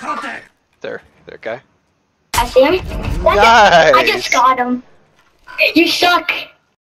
Contact. There, there, guy. I see him. Nice. I just got him. You suck.